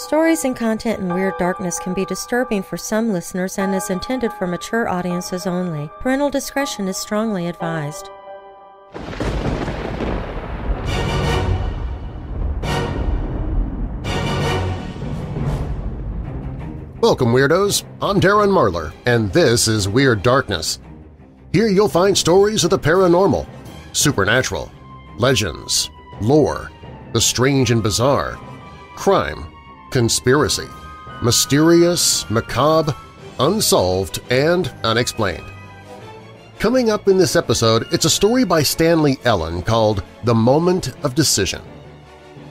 Stories and content in Weird Darkness can be disturbing for some listeners and is intended for mature audiences only. Parental discretion is strongly advised. Welcome, Weirdos! I'm Darren Marlar, and this is Weird Darkness. Here you'll find stories of the paranormal, supernatural, legends, lore, the strange and bizarre, crime, conspiracy, mysterious, macabre, unsolved, and unexplained. Coming up in this episode, it's a story by Stanley Ellin called The Moment of Decision.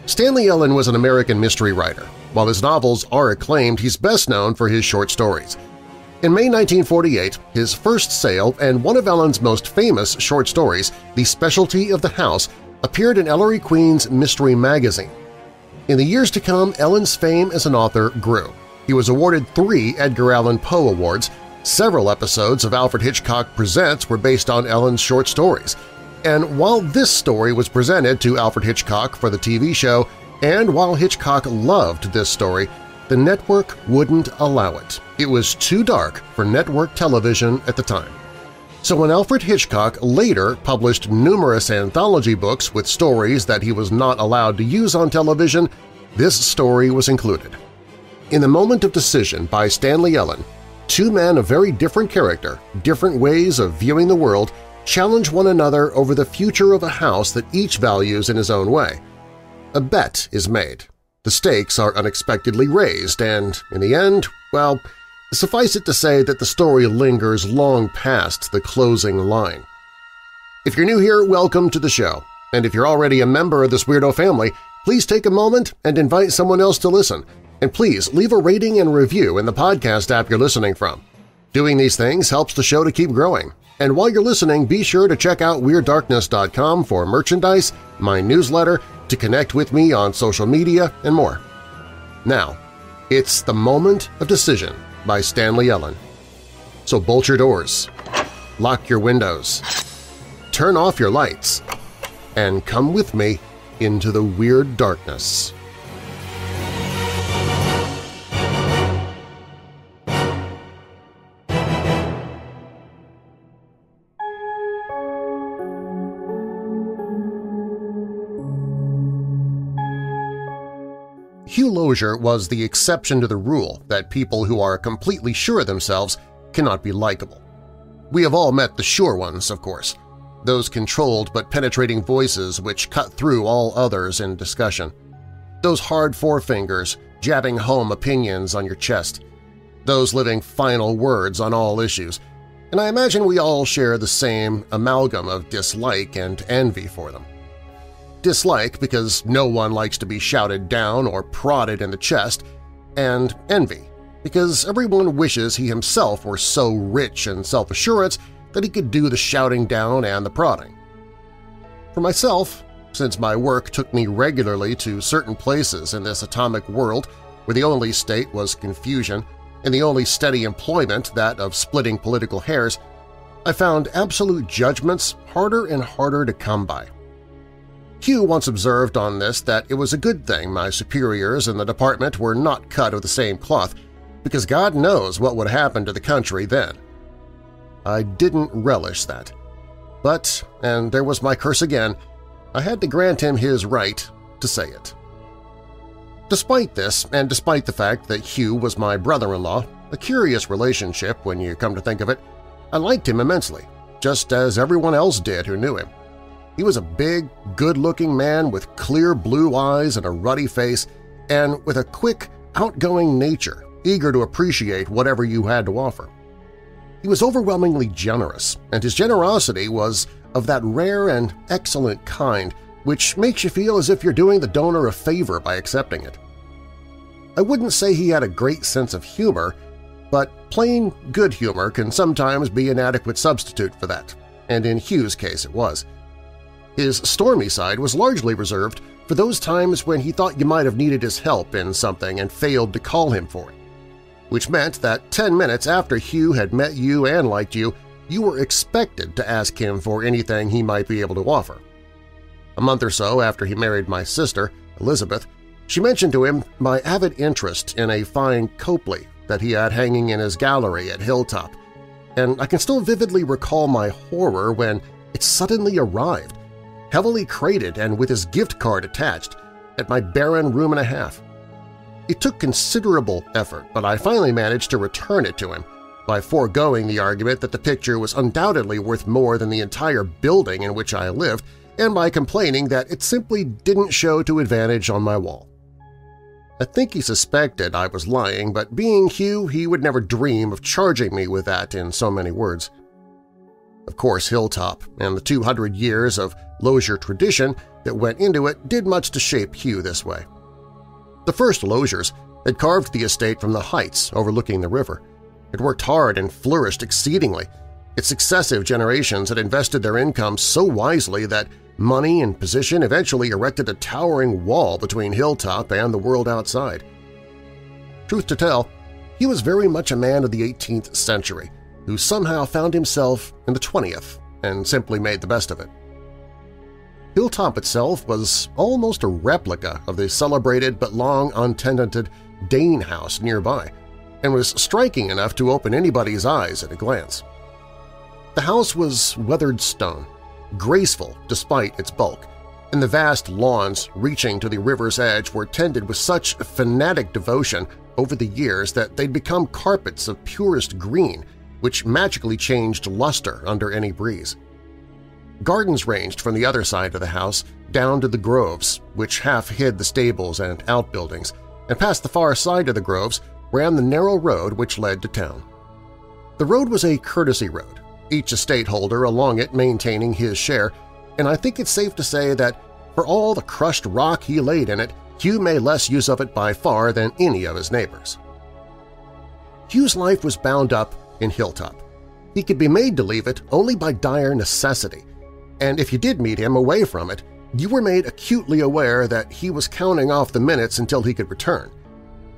Stanley Ellin was an American mystery writer. While his novels are acclaimed, he's best known for his short stories. In May 1948, his first sale and one of Ellin's most famous short stories, The Specialty of the House, appeared in Ellery Queen's Mystery Magazine. In the years to come, Ellin's fame as an author grew. He was awarded three Edgar Allan Poe Awards, several episodes of Alfred Hitchcock Presents were based on Ellin's short stories, and while this story was presented to Alfred Hitchcock for the TV show, and while Hitchcock loved this story, the network wouldn't allow it. It was too dark for network television at the time. So when Alfred Hitchcock later published numerous anthology books with stories that he was not allowed to use on television, this story was included. In The Moment of Decision by Stanley Ellin, two men of very different character, different ways of viewing the world, challenge one another over the future of a house that each values in his own way. A bet is made. The stakes are unexpectedly raised and, in the end, well, Suffice it to say that the story lingers long past the closing line. If you're new here, welcome to the show, and if you're already a member of this weirdo family, please take a moment and invite someone else to listen, and please leave a rating and review in the podcast app you're listening from. Doing these things helps the show to keep growing, and while you're listening, be sure to check out WeirdDarkness.com for merchandise, my newsletter, to connect with me on social media, and more. Now, it's the moment of decision by Stanley Ellin. So bolt your doors, lock your windows, turn off your lights, and come with me into the weird darkness. Hugh Lozier was the exception to the rule that people who are completely sure of themselves cannot be likable. We have all met the sure ones, of course, those controlled but penetrating voices which cut through all others in discussion, those hard forefingers jabbing home opinions on your chest, those living final words on all issues, and I imagine we all share the same amalgam of dislike and envy for them. Dislike because no one likes to be shouted down or prodded in the chest, and envy because everyone wishes he himself were so rich in self-assurance that he could do the shouting down and the prodding. For myself, since my work took me regularly to certain places in this atomic world where the only state was confusion and the only steady employment that of splitting political hairs, I found absolute judgments harder and harder to come by. Hugh once observed on this that it was a good thing my superiors in the department were not cut of the same cloth, because God knows what would happen to the country then. I didn't relish that. But, and there was my curse again, I had to grant him his right to say it. Despite this, and despite the fact that Hugh was my brother-in-law, a curious relationship when you come to think of it, I liked him immensely, just as everyone else did who knew him. He was a big, good-looking man with clear blue eyes and a ruddy face, and with a quick, outgoing nature, eager to appreciate whatever you had to offer. He was overwhelmingly generous, and his generosity was of that rare and excellent kind which makes you feel as if you're doing the donor a favor by accepting it. I wouldn't say he had a great sense of humor, but plain good humor can sometimes be an adequate substitute for that, and in Hugh's case it was. His stormy side was largely reserved for those times when he thought you might have needed his help in something and failed to call him for it, which meant that 10 minutes after Hugh had met you and liked you, you were expected to ask him for anything he might be able to offer. A month or so after he married my sister, Elizabeth, She mentioned to him my avid interest in a fine Copley that he had hanging in his gallery at Hilltop, and I can still vividly recall my horror when it suddenly arrived, heavily crated and with his gift card attached, at my barren room and a half. It took considerable effort, but I finally managed to return it to him, by foregoing the argument that the picture was undoubtedly worth more than the entire building in which I lived and by complaining that it simply didn't show to advantage on my wall. I think he suspected I was lying, but being Hugh, he would never dream of charging me with that in so many words. Of course, Hilltop and the 200 years of Lozier tradition that went into it did much to shape Hugh this way. The first Loziers had carved the estate from the heights overlooking the river. It worked hard and flourished exceedingly. Its successive generations had invested their income so wisely that money and position eventually erected a towering wall between Hilltop and the world outside. Truth to tell, he was very much a man of the 18th century who somehow found himself in the 20th and simply made the best of it. Hilltop itself was almost a replica of the celebrated but long untenanted Dane House nearby, and was striking enough to open anybody's eyes at a glance. The house was weathered stone, graceful despite its bulk, and the vast lawns reaching to the river's edge were tended with such fanatic devotion over the years that they'd become carpets of purest green which magically changed luster under any breeze. Gardens ranged from the other side of the house down to the groves, which half hid the stables and outbuildings, and past the far side of the groves ran the narrow road which led to town. The road was a courtesy road, each estate holder along it maintaining his share, and I think it's safe to say that for all the crushed rock he laid in it, Hugh made less use of it by far than any of his neighbors. Hugh's life was bound up in Hilltop. He could be made to leave it only by dire necessity, and if you did meet him away from it, you were made acutely aware that he was counting off the minutes until he could return.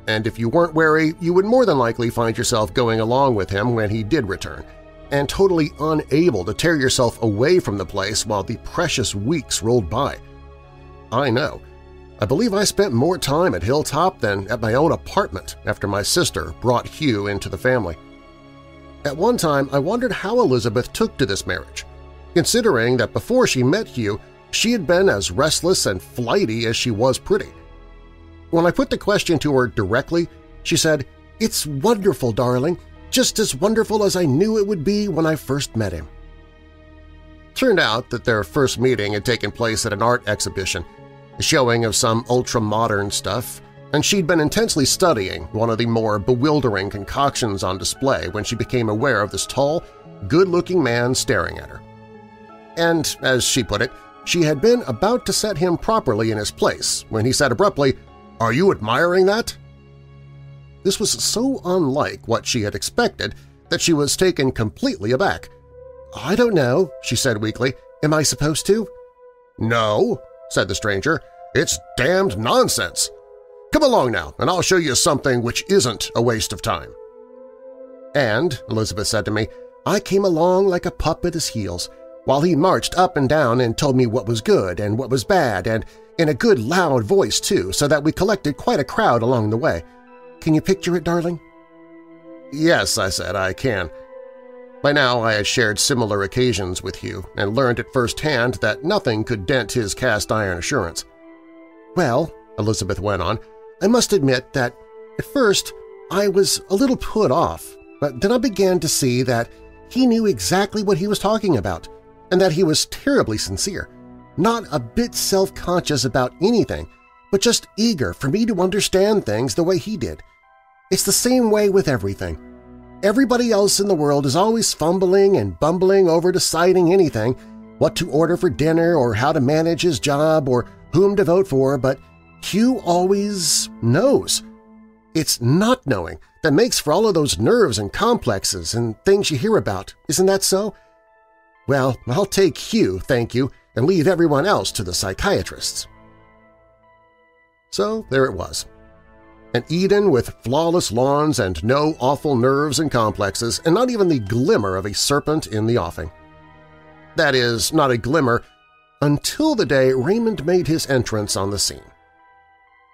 And if you weren't wary, you would more than likely find yourself going along with him when he did return, and totally unable to tear yourself away from the place while the precious weeks rolled by. I know. I believe I spent more time at Hilltop than at my own apartment after my sister brought Hugh into the family. At one time, I wondered how Elizabeth took to this marriage, considering that before she met Hugh, she had been as restless and flighty as she was pretty. When I put the question to her directly, she said, "'It's wonderful, darling, just as wonderful as I knew it would be when I first met him.' Turned out that their first meeting had taken place at an art exhibition, a showing of some ultra-modern stuff, and she'd been intensely studying one of the more bewildering concoctions on display when she became aware of this tall, good-looking man staring at her. And, as she put it, she had been about to set him properly in his place when he said abruptly, "'Are you admiring that?' This was so unlike what she had expected that she was taken completely aback. "'I don't know,' she said weakly. "'Am I supposed to?' "'No,' said the stranger. "'It's damned nonsense. Come along now, and I'll show you something which isn't a waste of time. And, Elizabeth said to me, I came along like a pup at his heels, while he marched up and down and told me what was good and what was bad, and in a good loud voice, too, so that we collected quite a crowd along the way. Can you picture it, darling? Yes, I said, I can. By now I had shared similar occasions with Hugh and learned at first hand that nothing could dent his cast-iron assurance. Well, Elizabeth went on, I must admit that at first I was a little put off, but then I began to see that he knew exactly what he was talking about and that he was terribly sincere, not a bit self-conscious about anything, but just eager for me to understand things the way he did. It's the same way with everything. Everybody else in the world is always fumbling and bumbling over deciding anything, what to order for dinner or how to manage his job or whom to vote for, but Hugh always knows. It's not knowing that makes for all of those nerves and complexes and things you hear about, isn't that so? Well, I'll take Hugh, thank you, and leave everyone else to the psychiatrists. So there it was. An Eden with flawless lawns and no awful nerves and complexes, and not even the glimmer of a serpent in the offing. That is, not a glimmer until the day Raymond made his entrance on the scene.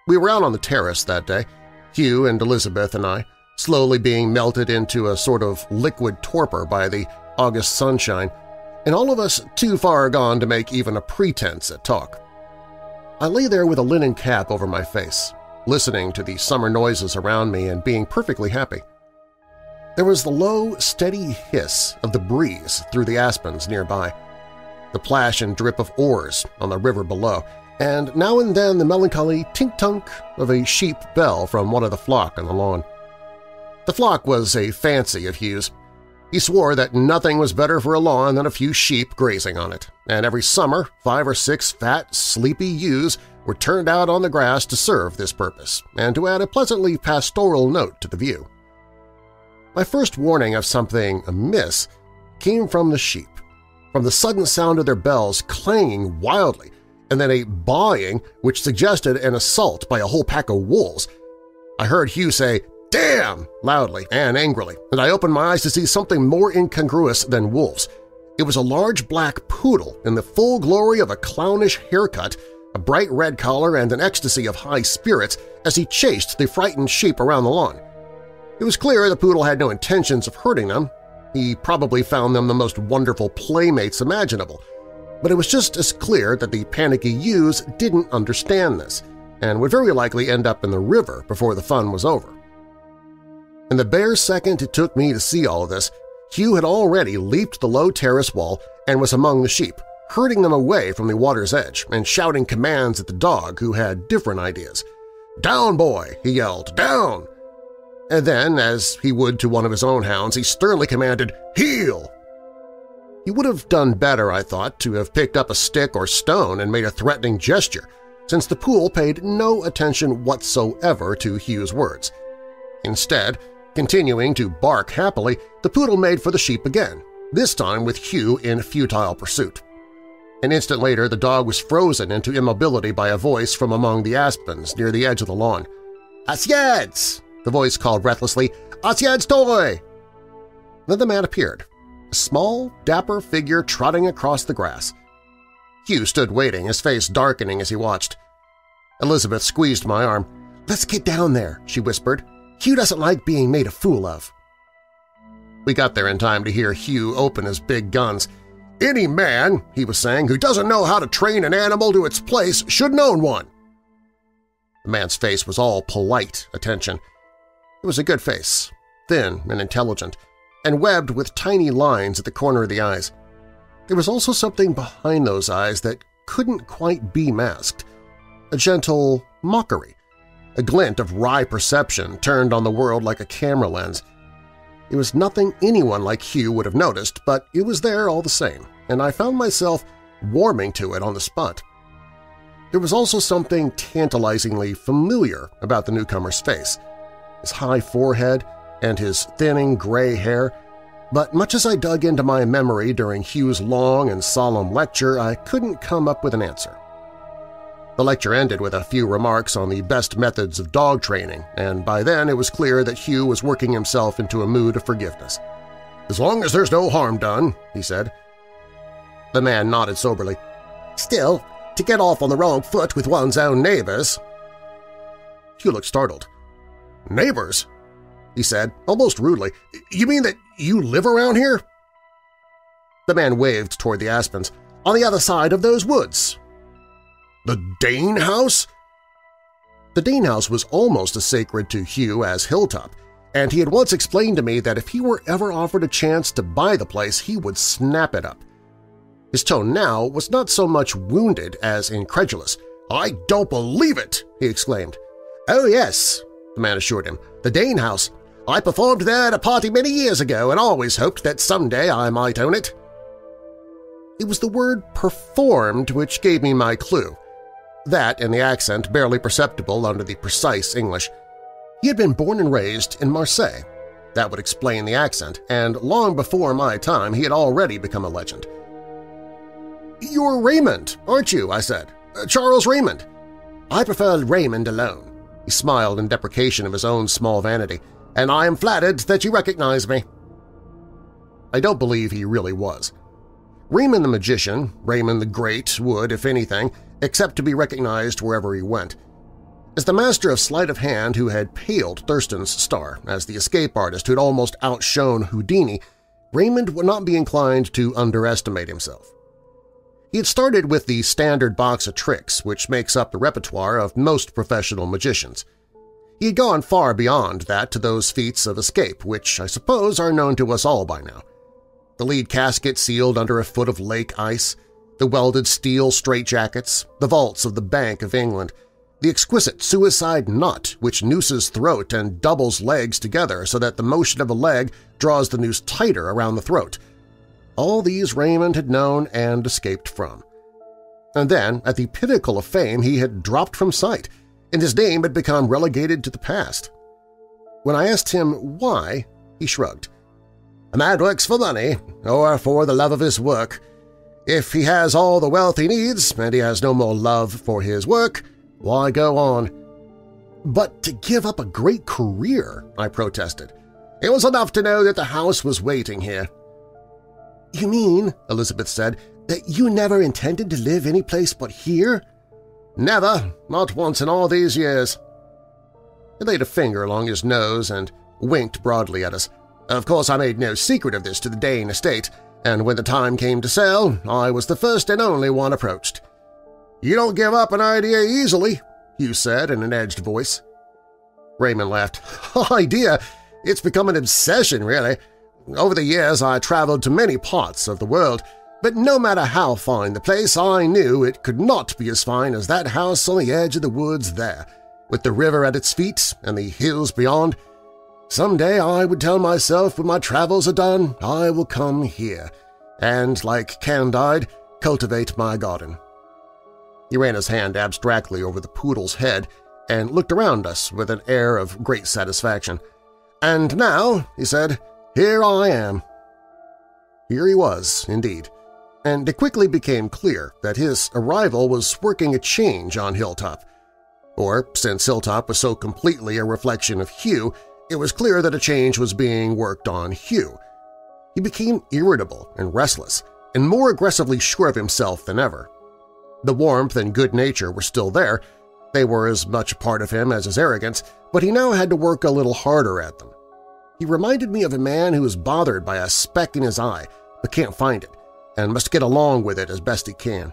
We were out on the terrace that day, Hugh and Elizabeth and I, slowly being melted into a sort of liquid torpor by the August sunshine, and all of us too far gone to make even a pretense at talk. I lay there with a linen cap over my face, listening to the summer noises around me and being perfectly happy. There was the low, steady hiss of the breeze through the aspens nearby, the plash and drip of oars on the river below, and now and then the melancholy tink-tunk of a sheep bell from one of the flock on the lawn. The flock was a fancy of Hugh's. He swore that nothing was better for a lawn than a few sheep grazing on it, and every summer five or six fat, sleepy ewes were turned out on the grass to serve this purpose and to add a pleasantly pastoral note to the view. My first warning of something amiss came from the sheep, from the sudden sound of their bells clanging wildly and then a bawing which suggested an assault by a whole pack of wolves. I heard Hugh say, Damn! loudly and angrily, and I opened my eyes to see something more incongruous than wolves. It was a large black poodle in the full glory of a clownish haircut, a bright red collar, and an ecstasy of high spirits as he chased the frightened sheep around the lawn. It was clear the poodle had no intentions of hurting them. He probably found them the most wonderful playmates imaginable, but it was just as clear that the panicky ewes didn't understand this and would very likely end up in the river before the fun was over. In the bare second it took me to see all of this, Hugh had already leaped the low terrace wall and was among the sheep, herding them away from the water's edge and shouting commands at the dog who had different ideas. "'Down, boy!' he yelled. "'Down!' And then, as he would to one of his own hounds, he sternly commanded, "'Heel!' He would have done better, I thought, to have picked up a stick or stone and made a threatening gesture, since the pool paid no attention whatsoever to Hugh's words. Instead, continuing to bark happily, the poodle made for the sheep again, this time with Hugh in futile pursuit. An instant later, the dog was frozen into immobility by a voice from among the aspens near the edge of the lawn. "Assez!" the voice called breathlessly. "Assez toy!" Then the man appeared, small, dapper figure trotting across the grass. Hugh stood waiting, his face darkening as he watched. Elizabeth squeezed my arm. "'Let's get down there,' she whispered. "'Hugh doesn't like being made a fool of.' We got there in time to hear Hugh open his big guns. "'Any man,' he was saying, "'who doesn't know how to train an animal to its place should own one.' The man's face was all polite attention. It was a good face, thin and intelligent, and webbed with tiny lines at the corner of the eyes. There was also something behind those eyes that couldn't quite be masked, a gentle mockery, a glint of wry perception turned on the world like a camera lens. It was nothing anyone like Hugh would have noticed, but it was there all the same, and I found myself warming to it on the spot. There was also something tantalizingly familiar about the newcomer's face. His high forehead, and his thinning gray hair, but much as I dug into my memory during Hugh's long and solemn lecture, I couldn't come up with an answer. The lecture ended with a few remarks on the best methods of dog training, and by then it was clear that Hugh was working himself into a mood of forgiveness. "'As long as there's no harm done,' he said. The man nodded soberly. "'Still, to get off on the wrong foot with one's own neighbors.' Hugh looked startled. "'Neighbors?' He said, almost rudely. You mean that you live around here? The man waved toward the aspens. On the other side of those woods. The Dane House? The Dane House was almost as sacred to Hugh as Hilltop, and he had once explained to me that if he were ever offered a chance to buy the place, he would snap it up. His tone now was not so much wounded as incredulous. "'I don't believe it!' he exclaimed. "'Oh, yes,' the man assured him. "'The Dane House. I performed there at a party many years ago and always hoped that someday I might own it. It was the word performed which gave me my clue. That and the accent barely perceptible under the precise English. He had been born and raised in Marseille. That would explain the accent, and long before my time he had already become a legend. "'You're Raymond, aren't you?' I said. Uh, "'Charles Raymond.' I prefer Raymond alone. He smiled in deprecation of his own small vanity and I am flattered that you recognize me. I don't believe he really was. Raymond the Magician, Raymond the Great, would, if anything, accept to be recognized wherever he went. As the master of sleight of hand who had paled Thurston's star, as the escape artist who had almost outshone Houdini, Raymond would not be inclined to underestimate himself. He had started with the standard box of tricks which makes up the repertoire of most professional magicians. He had gone far beyond that to those feats of escape which I suppose are known to us all by now. The lead casket sealed under a foot of lake ice, the welded steel straitjackets, the vaults of the Bank of England, the exquisite suicide knot which nooses throat and doubles legs together so that the motion of a leg draws the noose tighter around the throat. All these Raymond had known and escaped from. And then, at the pinnacle of fame, he had dropped from sight, and his name had become relegated to the past. When I asked him why, he shrugged. A man works for money, or for the love of his work. If he has all the wealth he needs and he has no more love for his work, why go on? But to give up a great career, I protested. It was enough to know that the house was waiting here. You mean, Elizabeth said, that you never intended to live any place but here? Never, not once in all these years. He laid a finger along his nose and winked broadly at us. Of course, I made no secret of this to the Dane estate, and when the time came to sell, I was the first and only one approached. You don't give up an idea easily, Hugh said in an edged voice. Raymond laughed. Idea? It's become an obsession, really. Over the years I traveled to many parts of the world, but no matter how fine the place, I knew it could not be as fine as that house on the edge of the woods there, with the river at its feet and the hills beyond. Some day I would tell myself when my travels are done, I will come here, and, like Candide, cultivate my garden. He ran his hand abstractly over the poodle's head and looked around us with an air of great satisfaction. "'And now,' he said, "'here I am.' Here he was, indeed, and it quickly became clear that his arrival was working a change on Hilltop. Or, since Hilltop was so completely a reflection of Hugh, it was clear that a change was being worked on Hugh. He became irritable and restless, and more aggressively sure of himself than ever. The warmth and good nature were still there, they were as much a part of him as his arrogance, but he now had to work a little harder at them. He reminded me of a man who is bothered by a speck in his eye but can't find it, and must get along with it as best he can.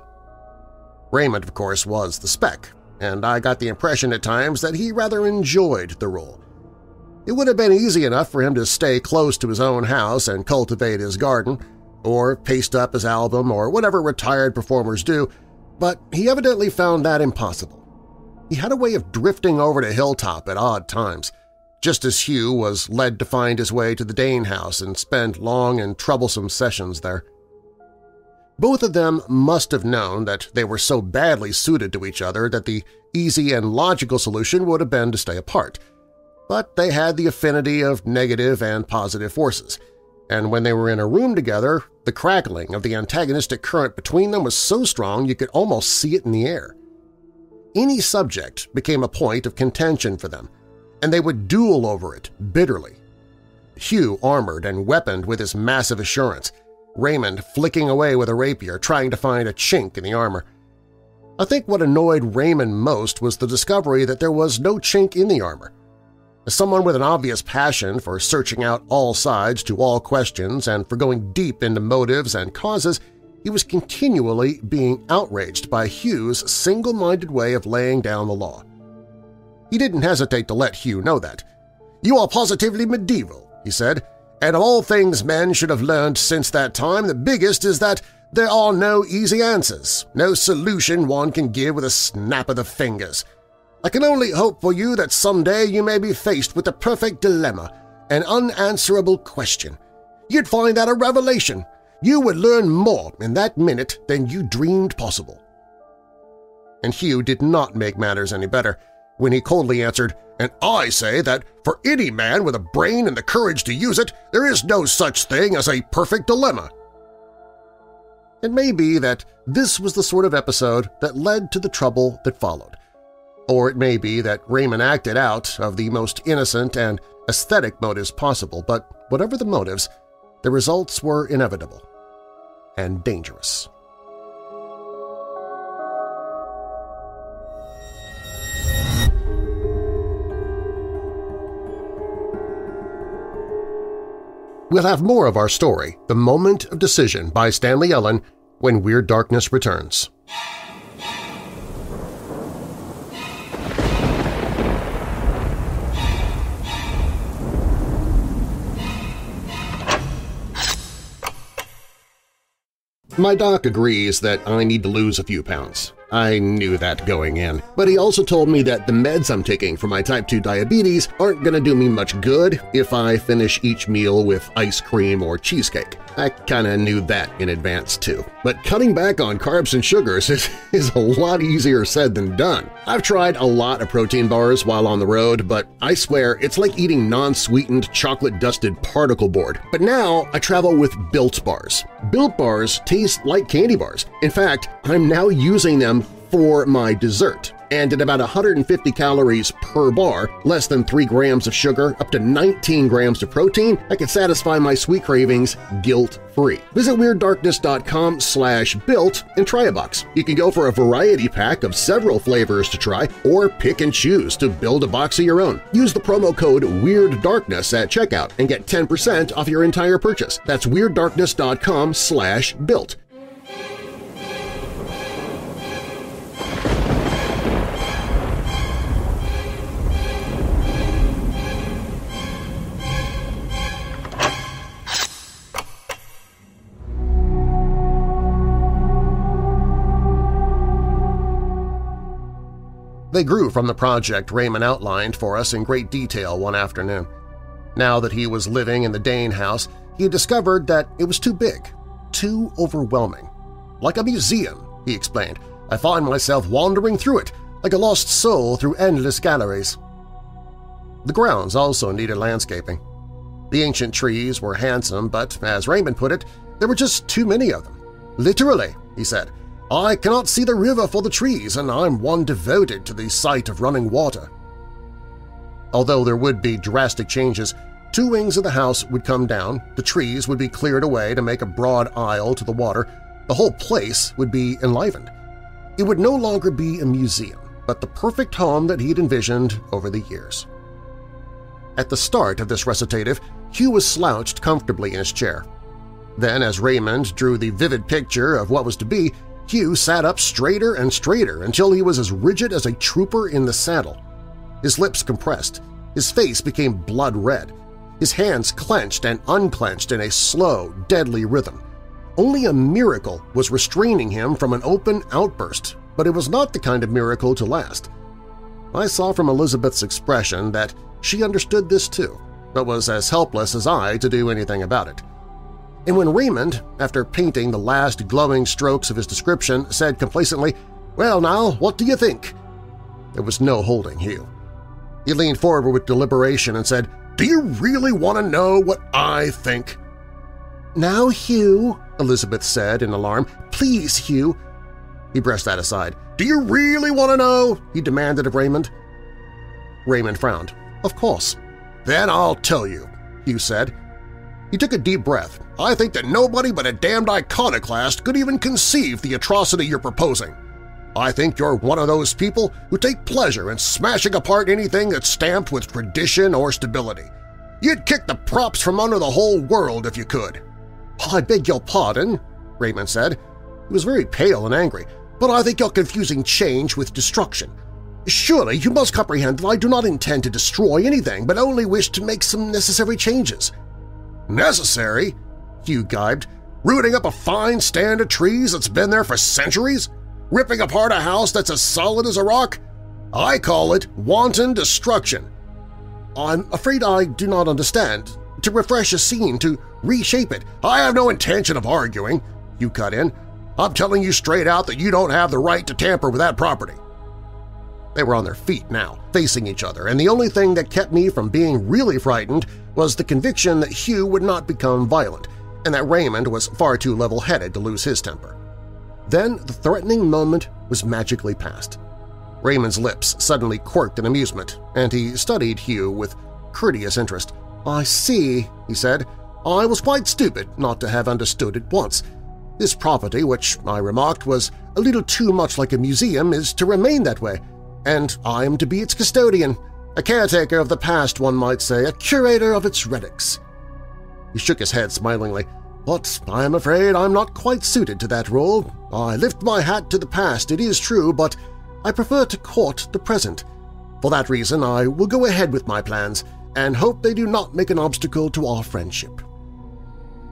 Raymond, of course, was the speck, and I got the impression at times that he rather enjoyed the role. It would have been easy enough for him to stay close to his own house and cultivate his garden, or paste up his album or whatever retired performers do, but he evidently found that impossible. He had a way of drifting over to Hilltop at odd times, just as Hugh was led to find his way to the Dane house and spend long and troublesome sessions there. Both of them must have known that they were so badly suited to each other that the easy and logical solution would have been to stay apart, but they had the affinity of negative and positive forces – and when they were in a room together, the crackling of the antagonistic current between them was so strong you could almost see it in the air. Any subject became a point of contention for them, and they would duel over it bitterly. Hugh armored and weaponed with his massive assurance, Raymond flicking away with a rapier trying to find a chink in the armor. I think what annoyed Raymond most was the discovery that there was no chink in the armor. As someone with an obvious passion for searching out all sides to all questions and for going deep into motives and causes, he was continually being outraged by Hugh's single-minded way of laying down the law. He didn't hesitate to let Hugh know that. "'You are positively medieval,' he said, "'and of all things men should have learned since that time, the biggest is that there are no easy answers, no solution one can give with a snap of the fingers. I can only hope for you that someday you may be faced with the perfect dilemma, an unanswerable question. You'd find that a revelation. You would learn more in that minute than you dreamed possible. And Hugh did not make matters any better when he coldly answered, And I say that for any man with a brain and the courage to use it, there is no such thing as a perfect dilemma. It may be that this was the sort of episode that led to the trouble that followed. Or it may be that Raymond acted out of the most innocent and aesthetic motives possible, but whatever the motives, the results were inevitable and dangerous. We'll have more of our story, The Moment of Decision by Stanley Ellin, when Weird Darkness returns. My doc agrees that I need to lose a few pounds. I knew that going in, but he also told me that the meds I'm taking for my type 2 diabetes aren't going to do me much good if I finish each meal with ice cream or cheesecake. I kinda knew that in advance too. But cutting back on carbs and sugars is, is a lot easier said than done. I've tried a lot of protein bars while on the road, but I swear it's like eating non-sweetened chocolate-dusted particle board. But now I travel with Built Bars. Built Bars taste like candy bars. In fact, I'm now using them for my dessert and at about 150 calories per bar, less than 3 grams of sugar, up to 19 grams of protein, I can satisfy my sweet cravings guilt-free. Visit WeirdDarkness.com slash built and try a box. You can go for a variety pack of several flavors to try or pick and choose to build a box of your own. Use the promo code WeirdDarkness at checkout and get 10% off your entire purchase. That's WeirdDarkness.com slash built. They grew from the project Raymond outlined for us in great detail one afternoon. Now that he was living in the Dane house, he had discovered that it was too big, too overwhelming. Like a museum, he explained, I find myself wandering through it, like a lost soul through endless galleries. The grounds also needed landscaping. The ancient trees were handsome, but, as Raymond put it, there were just too many of them. Literally, he said, I cannot see the river for the trees, and I'm one devoted to the sight of running water. Although there would be drastic changes, two wings of the house would come down, the trees would be cleared away to make a broad aisle to the water, the whole place would be enlivened. It would no longer be a museum, but the perfect home that he'd envisioned over the years. At the start of this recitative, Hugh was slouched comfortably in his chair. Then, as Raymond drew the vivid picture of what was to be, Hugh sat up straighter and straighter until he was as rigid as a trooper in the saddle. His lips compressed, his face became blood red, his hands clenched and unclenched in a slow, deadly rhythm. Only a miracle was restraining him from an open outburst, but it was not the kind of miracle to last. I saw from Elizabeth's expression that she understood this too, but was as helpless as I to do anything about it. And when Raymond, after painting the last glowing strokes of his description, said complacently, Well now, what do you think? There was no holding Hugh. He leaned forward with deliberation and said, Do you really want to know what I think? Now, Hugh, Elizabeth said in alarm, please, Hugh. He brushed that aside. Do you really want to know? he demanded of Raymond. Raymond frowned. Of course. Then I'll tell you, Hugh said. He took a deep breath. I think that nobody but a damned iconoclast could even conceive the atrocity you're proposing. I think you're one of those people who take pleasure in smashing apart anything that's stamped with tradition or stability. You'd kick the props from under the whole world if you could. I beg your pardon, Raymond said. He was very pale and angry, but I think you're confusing change with destruction. Surely you must comprehend that I do not intend to destroy anything, but only wish to make some necessary changes. Necessary? Hugh gibed. Rooting up a fine stand of trees that's been there for centuries? Ripping apart a house that's as solid as a rock? I call it wanton destruction. I'm afraid I do not understand. To refresh a scene, to reshape it. I have no intention of arguing, you cut in. I'm telling you straight out that you don't have the right to tamper with that property. They were on their feet now, facing each other, and the only thing that kept me from being really frightened was the conviction that Hugh would not become violent and that Raymond was far too level-headed to lose his temper. Then the threatening moment was magically past. Raymond's lips suddenly quirked in amusement, and he studied Hugh with courteous interest. "'I see,' he said. "'I was quite stupid not to have understood at once. This property, which I remarked was a little too much like a museum, is to remain that way and I am to be its custodian, a caretaker of the past, one might say, a curator of its relics. He shook his head smilingly. But I'm afraid I'm not quite suited to that role. I lift my hat to the past, it is true, but I prefer to court the present. For that reason, I will go ahead with my plans and hope they do not make an obstacle to our friendship.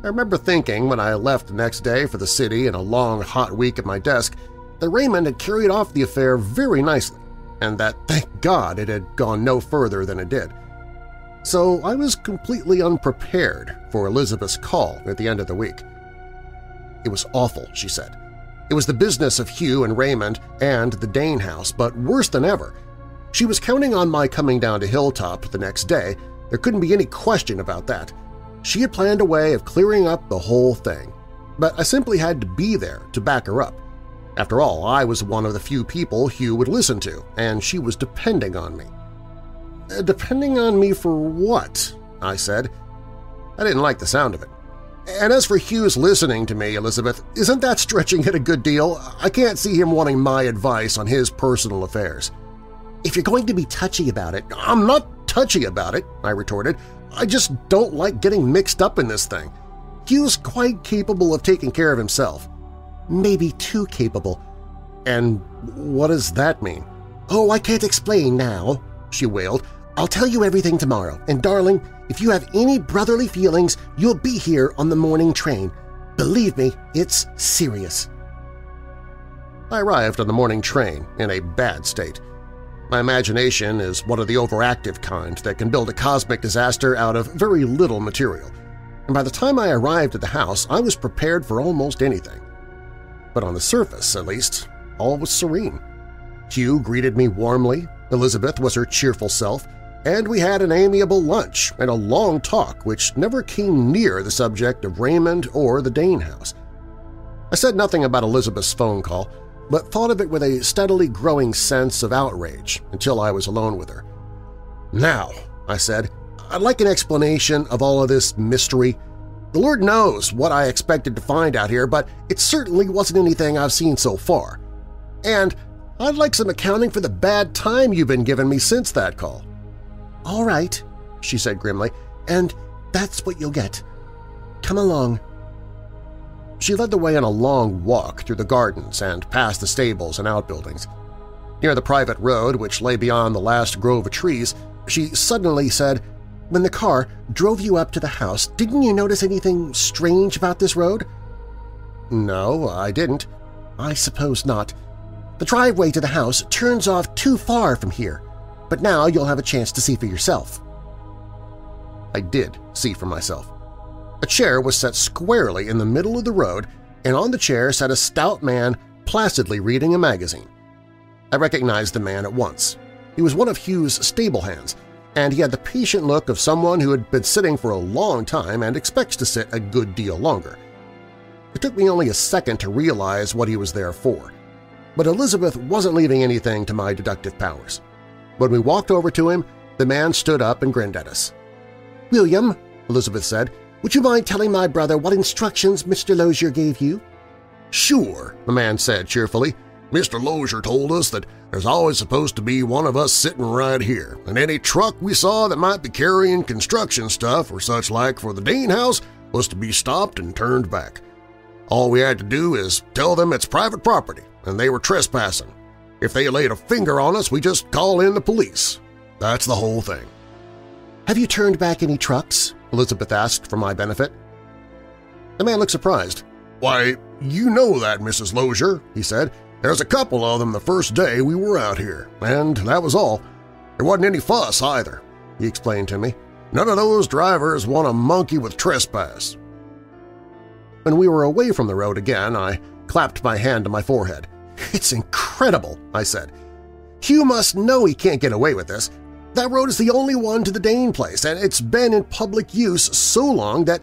I remember thinking when I left the next day for the city in a long, hot week at my desk that Raymond had carried off the affair very nicely, and that, thank God, it had gone no further than it did. So I was completely unprepared for Elizabeth's call at the end of the week. It was awful, she said. It was the business of Hugh and Raymond and the Dane house, but worse than ever. She was counting on my coming down to Hilltop the next day. There couldn't be any question about that. She had planned a way of clearing up the whole thing, but I simply had to be there to back her up. After all, I was one of the few people Hugh would listen to, and she was depending on me. Uh, depending on me for what? I said. I didn't like the sound of it. And as for Hugh's listening to me, Elizabeth, isn't that stretching it a good deal? I can't see him wanting my advice on his personal affairs. If you're going to be touchy about it, I'm not touchy about it, I retorted. I just don't like getting mixed up in this thing. Hugh's quite capable of taking care of himself. Maybe too capable. And what does that mean? Oh, I can't explain now, she wailed. I'll tell you everything tomorrow, and darling, if you have any brotherly feelings, you'll be here on the morning train. Believe me, it's serious. I arrived on the morning train in a bad state. My imagination is one of the overactive kind that can build a cosmic disaster out of very little material, and by the time I arrived at the house I was prepared for almost anything. But on the surface, at least, all was serene. Hugh greeted me warmly, Elizabeth was her cheerful self, and we had an amiable lunch and a long talk which never came near the subject of Raymond or the Dane house. I said nothing about Elizabeth's phone call, but thought of it with a steadily growing sense of outrage until I was alone with her. Now, I said, I'd like an explanation of all of this mystery. The Lord knows what I expected to find out here, but it certainly wasn't anything I've seen so far. And I'd like some accounting for the bad time you've been giving me since that call. All right, she said grimly, and that's what you'll get. Come along. She led the way on a long walk through the gardens and past the stables and outbuildings. Near the private road which lay beyond the last grove of trees, she suddenly said, When the car drove you up to the house, didn't you notice anything strange about this road? No, I didn't. I suppose not. The driveway to the house turns off too far from here, but now you'll have a chance to see for yourself. I did see for myself. A chair was set squarely in the middle of the road, and on the chair sat a stout man placidly reading a magazine. I recognized the man at once. He was one of Hugh's stable hands, and he had the patient look of someone who had been sitting for a long time and expects to sit a good deal longer. It took me only a second to realize what he was there for. But Elizabeth wasn't leaving anything to my deductive powers. When we walked over to him, the man stood up and grinned at us. "'William,' Elizabeth said, "'would you mind telling my brother what instructions Mr. Lozier gave you?' "'Sure,' the man said cheerfully. "'Mr. Lozier told us that there's always supposed to be one of us sitting right here, and any truck we saw that might be carrying construction stuff or such like for the Dane house was to be stopped and turned back. All we had to do is tell them it's private property and they were trespassing. If they laid a finger on us, we just call in the police. That's the whole thing. Have you turned back any trucks? Elizabeth asked for my benefit. The man looked surprised. Why, you know that, Mrs. Lozier, he said. There's a couple of them the first day we were out here, and that was all. There wasn't any fuss either, he explained to me. None of those drivers want a monkey with trespass. When we were away from the road again, I clapped my hand to my forehead. It's incredible, I said. Hugh must know he can't get away with this. That road is the only one to the Dane place, and it's been in public use so long that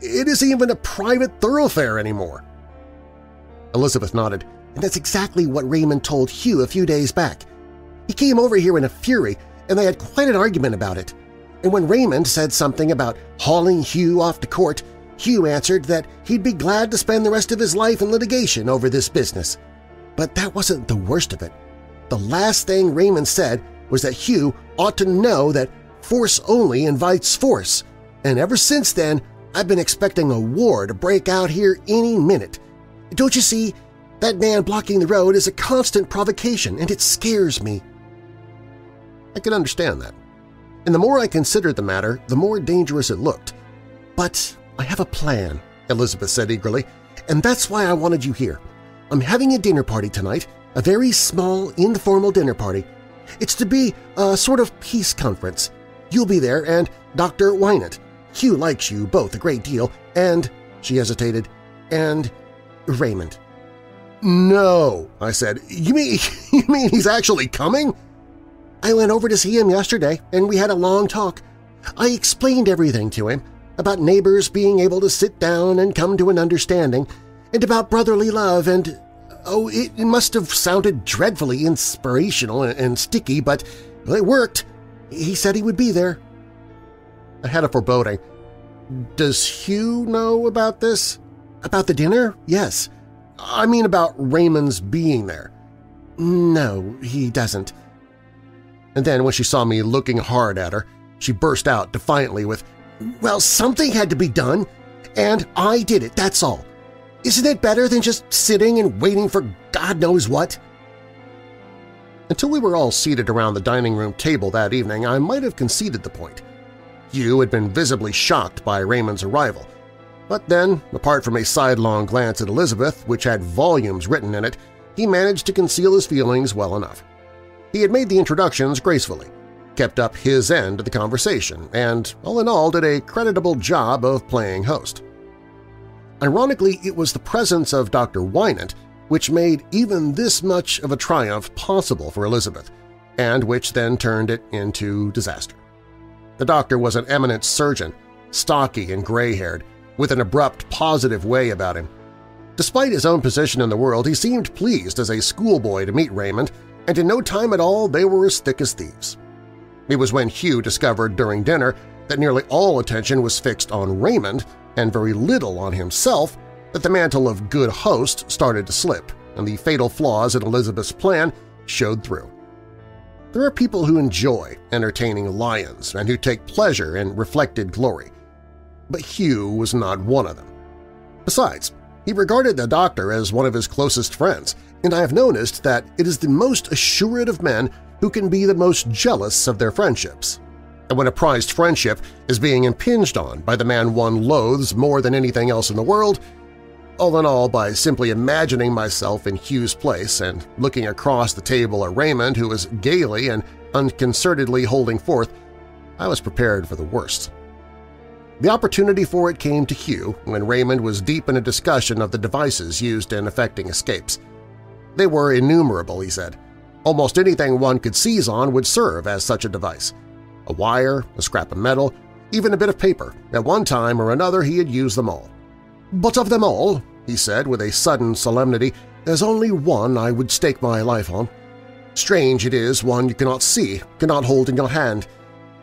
it isn't even a private thoroughfare anymore. Elizabeth nodded, and that's exactly what Raymond told Hugh a few days back. He came over here in a fury, and they had quite an argument about it. And when Raymond said something about hauling Hugh off to court, Hugh answered that he'd be glad to spend the rest of his life in litigation over this business. But that wasn't the worst of it. The last thing Raymond said was that Hugh ought to know that force only invites force, and ever since then I've been expecting a war to break out here any minute. Don't you see? That man blocking the road is a constant provocation, and it scares me. I can understand that. And the more I considered the matter, the more dangerous it looked. But I have a plan, Elizabeth said eagerly, and that's why I wanted you here. I'm having a dinner party tonight, a very small, informal dinner party. It's to be a sort of peace conference. You'll be there, and Dr. Wynant. Hugh likes you both a great deal, and, she hesitated, and Raymond. No, I said. You mean, you mean he's actually coming? I went over to see him yesterday, and we had a long talk. I explained everything to him, about neighbors being able to sit down and come to an understanding, and about brotherly love and… Oh, it must have sounded dreadfully inspirational and sticky, but it worked. He said he would be there. I had a foreboding. Does Hugh know about this? About the dinner? Yes. I mean about Raymond's being there. No, he doesn't. And then when she saw me looking hard at her, she burst out defiantly with, Well, something had to be done, and I did it, that's all. Isn't it better than just sitting and waiting for God knows what? Until we were all seated around the dining room table that evening, I might have conceded the point. Hugh had been visibly shocked by Raymond's arrival. But then, apart from a sidelong glance at Elizabeth, which had volumes written in it, he managed to conceal his feelings well enough. He had made the introductions gracefully, kept up his end of the conversation, and all in all did a creditable job of playing host. Ironically, it was the presence of Dr. Wynant which made even this much of a triumph possible for Elizabeth, and which then turned it into disaster. The doctor was an eminent surgeon, stocky and gray-haired, with an abrupt, positive way about him. Despite his own position in the world, he seemed pleased as a schoolboy to meet Raymond and in no time at all they were as thick as thieves. It was when Hugh discovered during dinner that nearly all attention was fixed on Raymond and very little on himself that the mantle of good host started to slip, and the fatal flaws in Elizabeth's plan showed through. There are people who enjoy entertaining lions and who take pleasure in reflected glory, but Hugh was not one of them. Besides, he regarded the doctor as one of his closest friends and I have noticed that it is the most assured of men who can be the most jealous of their friendships. And when a prized friendship is being impinged on by the man one loathes more than anything else in the world, all in all, by simply imagining myself in Hugh's place and looking across the table at Raymond, who was gaily and unconcernedly holding forth, I was prepared for the worst. The opportunity for it came to Hugh when Raymond was deep in a discussion of the devices used in effecting escapes. They were innumerable, he said. Almost anything one could seize on would serve as such a device. A wire, a scrap of metal, even a bit of paper. At one time or another he had used them all. But of them all, he said with a sudden solemnity, there's only one I would stake my life on. Strange it is one you cannot see, cannot hold in your hand.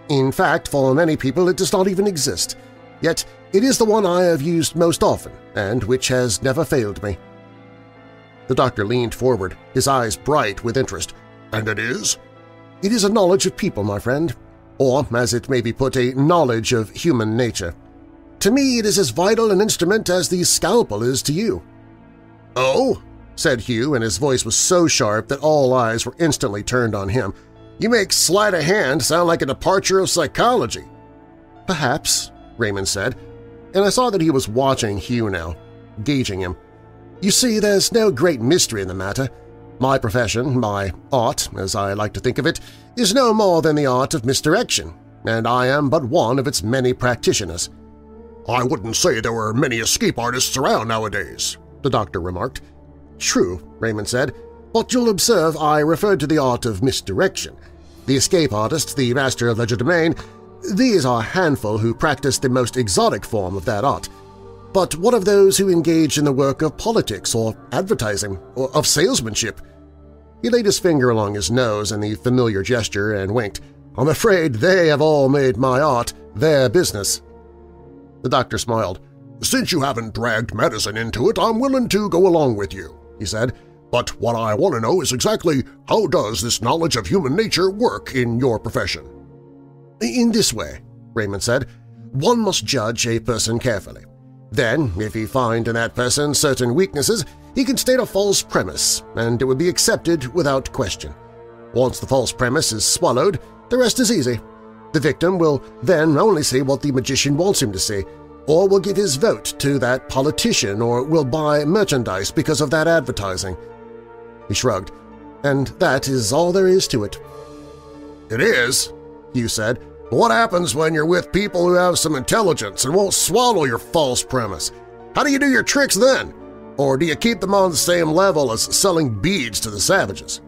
In fact, for many people it does not even exist. Yet it is the one I have used most often, and which has never failed me. The doctor leaned forward, his eyes bright with interest. And it is? It is a knowledge of people, my friend, or, as it may be put, a knowledge of human nature. To me it is as vital an instrument as the scalpel is to you. Oh? said Hugh, and his voice was so sharp that all eyes were instantly turned on him. You make sleight of hand sound like a departure of psychology. Perhaps, Raymond said, and I saw that he was watching Hugh now, gauging him. You see, there's no great mystery in the matter. My profession, my art, as I like to think of it, is no more than the art of misdirection, and I am but one of its many practitioners. I wouldn't say there were many escape artists around nowadays, the doctor remarked. True, Raymond said, but you'll observe I referred to the art of misdirection. The escape artist, the master of legerdemain, these are a handful who practice the most exotic form of that art – but what of those who engage in the work of politics or advertising or of salesmanship? He laid his finger along his nose in the familiar gesture and winked. I'm afraid they have all made my art their business. The doctor smiled. Since you haven't dragged medicine into it, I'm willing to go along with you, he said. But what I want to know is exactly how does this knowledge of human nature work in your profession? In this way, Raymond said. one must judge a person carefully. Then, if he find in that person certain weaknesses, he can state a false premise, and it would be accepted without question. Once the false premise is swallowed, the rest is easy. The victim will then only see what the magician wants him to see, or will give his vote to that politician or will buy merchandise because of that advertising. He shrugged. And that is all there is to it. It is, Hugh said. What happens when you're with people who have some intelligence and won't swallow your false premise? How do you do your tricks then? Or do you keep them on the same level as selling beads to the savages?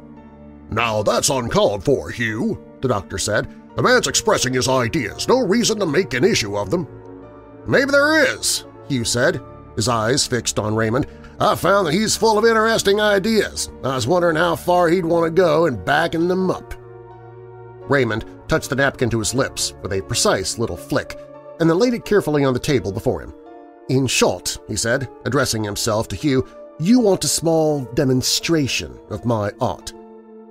Now that's uncalled for, Hugh, the doctor said. The man's expressing his ideas, no reason to make an issue of them. Maybe there is, Hugh said, his eyes fixed on Raymond. I found that he's full of interesting ideas. I was wondering how far he'd want to go in backing them up. Raymond touched the napkin to his lips with a precise little flick and then laid it carefully on the table before him. In short, he said, addressing himself to Hugh, you want a small demonstration of my art.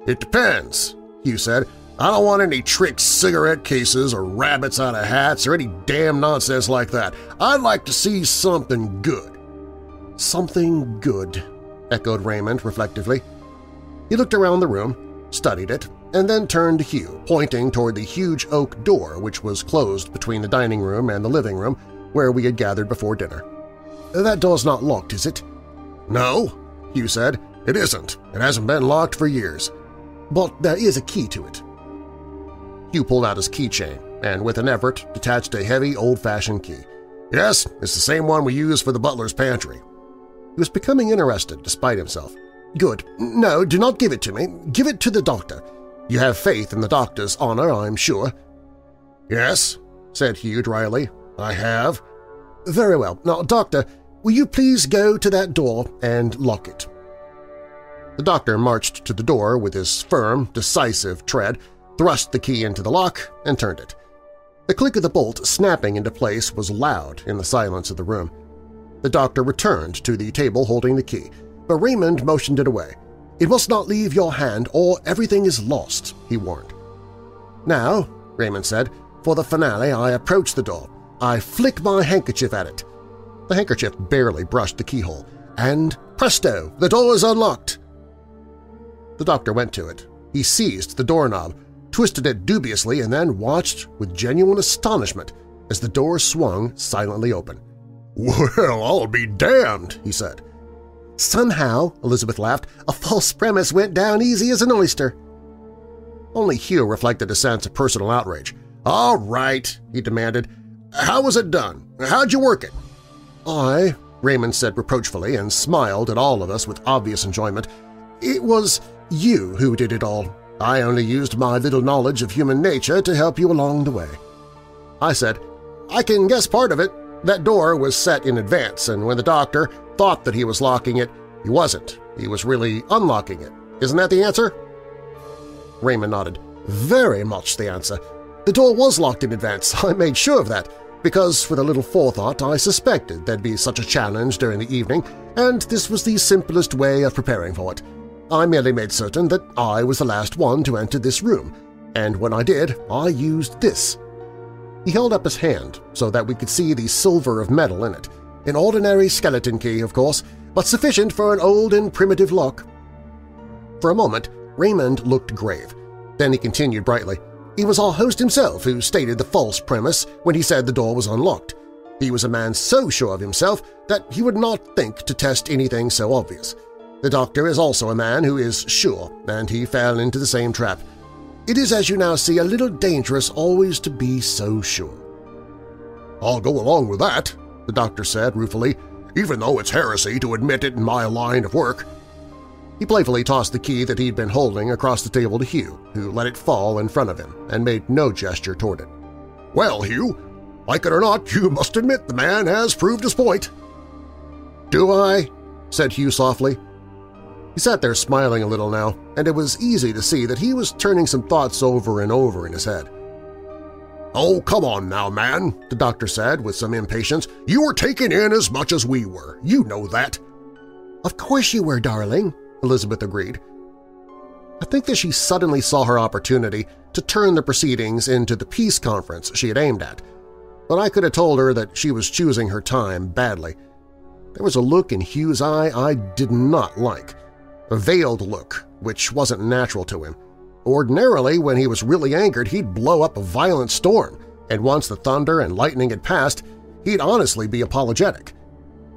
It depends, Hugh said. I don't want any trick cigarette cases or rabbits out of hats or any damn nonsense like that. I'd like to see something good. Something good, echoed Raymond reflectively. He looked around the room, studied it, and then turned to Hugh, pointing toward the huge oak door which was closed between the dining room and the living room where we had gathered before dinner. That door's not locked, is it? No, Hugh said. It isn't. It hasn't been locked for years. But there is a key to it. Hugh pulled out his keychain and, with an effort, detached a heavy, old-fashioned key. Yes, it's the same one we use for the butler's pantry. He was becoming interested despite himself. Good. No, do not give it to me. Give it to the doctor. You have faith in the doctor's honor, I'm sure. Yes, said Hugh dryly. I have. Very well. Now, doctor, will you please go to that door and lock it? The doctor marched to the door with his firm, decisive tread, thrust the key into the lock, and turned it. The click of the bolt snapping into place was loud in the silence of the room. The doctor returned to the table holding the key, but Raymond motioned it away. It must not leave your hand or everything is lost, he warned. Now, Raymond said, for the finale I approach the door. I flick my handkerchief at it. The handkerchief barely brushed the keyhole, and presto, the door is unlocked. The doctor went to it. He seized the doorknob, twisted it dubiously, and then watched with genuine astonishment as the door swung silently open. Well, I'll be damned, he said. Somehow, Elizabeth laughed, a false premise went down easy as an oyster. Only Hugh reflected a sense of personal outrage. All right, he demanded. How was it done? How'd you work it? I, Raymond said reproachfully and smiled at all of us with obvious enjoyment. It was you who did it all. I only used my little knowledge of human nature to help you along the way. I said, I can guess part of it. That door was set in advance, and when the doctor thought that he was locking it, he wasn't. He was really unlocking it. Isn't that the answer? Raymond nodded. Very much the answer. The door was locked in advance. I made sure of that, because with a little forethought I suspected there'd be such a challenge during the evening, and this was the simplest way of preparing for it. I merely made certain that I was the last one to enter this room, and when I did, I used this. He held up his hand so that we could see the silver of metal in it. An ordinary skeleton key, of course, but sufficient for an old and primitive lock. For a moment, Raymond looked grave. Then he continued brightly. It was our host himself who stated the false premise when he said the door was unlocked. He was a man so sure of himself that he would not think to test anything so obvious. The doctor is also a man who is sure, and he fell into the same trap. It is, as you now see, a little dangerous always to be so sure. I'll go along with that, the doctor said ruefully, even though it's heresy to admit it in my line of work. He playfully tossed the key that he'd been holding across the table to Hugh, who let it fall in front of him and made no gesture toward it. Well, Hugh, like it or not, you must admit the man has proved his point. Do I? said Hugh softly. He sat there smiling a little now, and it was easy to see that he was turning some thoughts over and over in his head. Oh, come on now, man, the doctor said with some impatience. You were taken in as much as we were. You know that. Of course you were, darling, Elizabeth agreed. I think that she suddenly saw her opportunity to turn the proceedings into the peace conference she had aimed at. but I could have told her that she was choosing her time badly. There was a look in Hugh's eye I did not like, a veiled look which wasn't natural to him. Ordinarily, when he was really angered, he'd blow up a violent storm, and once the thunder and lightning had passed, he'd honestly be apologetic.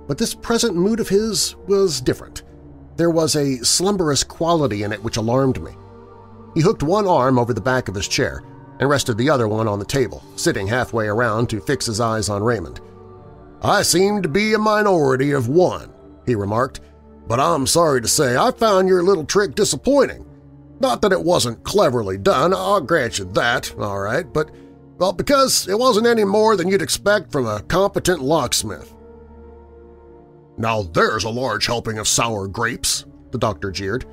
But this present mood of his was different. There was a slumberous quality in it which alarmed me. He hooked one arm over the back of his chair and rested the other one on the table, sitting halfway around to fix his eyes on Raymond. I seem to be a minority of one, he remarked, but I'm sorry to say I found your little trick disappointing. Not that it wasn't cleverly done, I'll grant you that, all right, but well, because it wasn't any more than you'd expect from a competent locksmith. Now there's a large helping of sour grapes, the doctor jeered.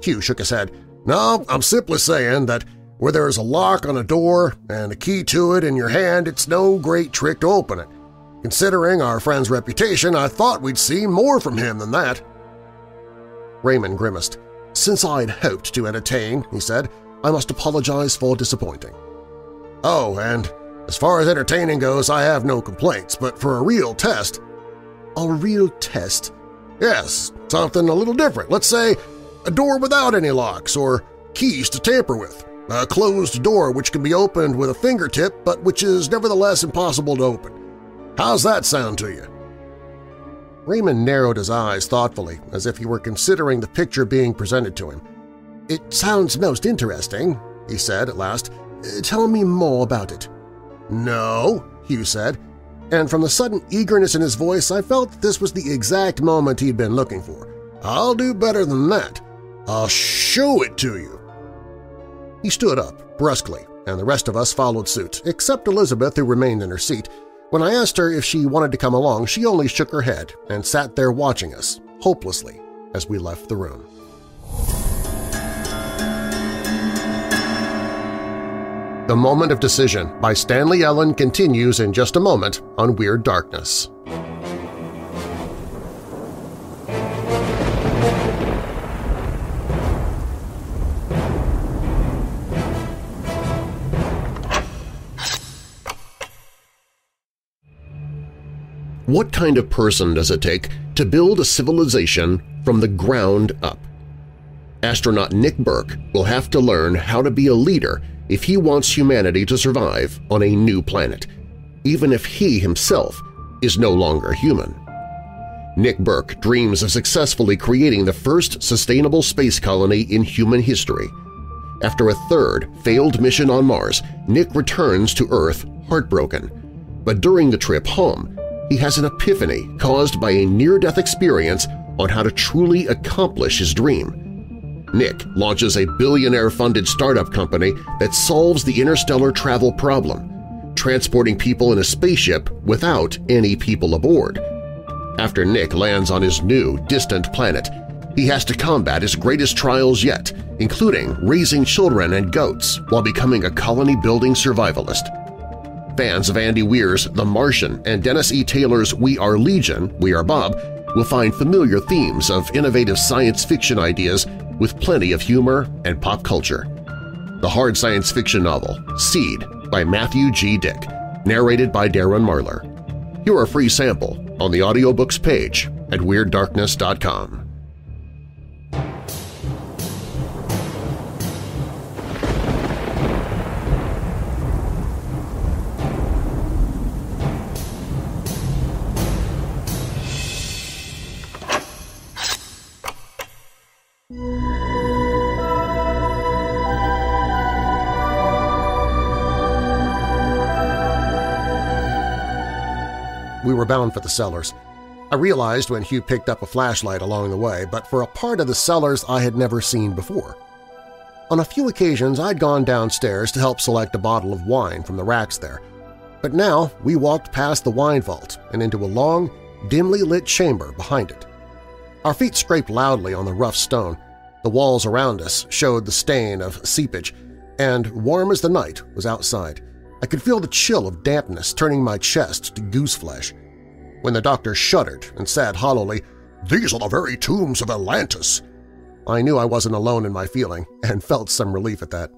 Hugh shook his head. No, I'm simply saying that where there is a lock on a door and a key to it in your hand, it's no great trick to open it. Considering our friend's reputation, I thought we'd see more from him than that. Raymond grimaced. Since I'd hoped to entertain, he said, I must apologize for disappointing. Oh, and as far as entertaining goes, I have no complaints, but for a real test… A real test? Yes, something a little different. Let's say a door without any locks or keys to tamper with. A closed door which can be opened with a fingertip but which is nevertheless impossible to open. How's that sound to you? Raymond narrowed his eyes thoughtfully, as if he were considering the picture being presented to him. "'It sounds most interesting,' he said at last. Uh, "'Tell me more about it.' "'No,' Hugh said, and from the sudden eagerness in his voice I felt this was the exact moment he'd been looking for. "'I'll do better than that. I'll show it to you.' He stood up, brusquely, and the rest of us followed suit, except Elizabeth, who remained in her seat, when I asked her if she wanted to come along, she only shook her head and sat there watching us, hopelessly, as we left the room. The Moment of Decision by Stanley Ellin continues in just a moment on Weird Darkness. What kind of person does it take to build a civilization from the ground up? Astronaut Nick Burke will have to learn how to be a leader if he wants humanity to survive on a new planet, even if he himself is no longer human. Nick Burke dreams of successfully creating the first sustainable space colony in human history. After a third failed mission on Mars, Nick returns to Earth heartbroken. But during the trip home, he has an epiphany caused by a near-death experience on how to truly accomplish his dream. Nick launches a billionaire-funded startup company that solves the interstellar travel problem, transporting people in a spaceship without any people aboard. After Nick lands on his new, distant planet, he has to combat his greatest trials yet, including raising children and goats while becoming a colony-building survivalist. Fans of Andy Weir's The Martian and Dennis E. Taylor's We Are Legion, We Are Bob will find familiar themes of innovative science fiction ideas with plenty of humor and pop culture. The hard science fiction novel Seed by Matthew G. Dick, narrated by Darren Marlar. Hear a free sample on the audiobooks page at WeirdDarkness.com. were bound for the cellars. I realized when Hugh picked up a flashlight along the way, but for a part of the cellars I had never seen before. On a few occasions I'd gone downstairs to help select a bottle of wine from the racks there, but now we walked past the wine vault and into a long, dimly lit chamber behind it. Our feet scraped loudly on the rough stone, the walls around us showed the stain of seepage, and warm as the night was outside. I could feel the chill of dampness turning my chest to gooseflesh. When the doctor shuddered and said hollowly, "'These are the very tombs of Atlantis,' I knew I wasn't alone in my feeling and felt some relief at that.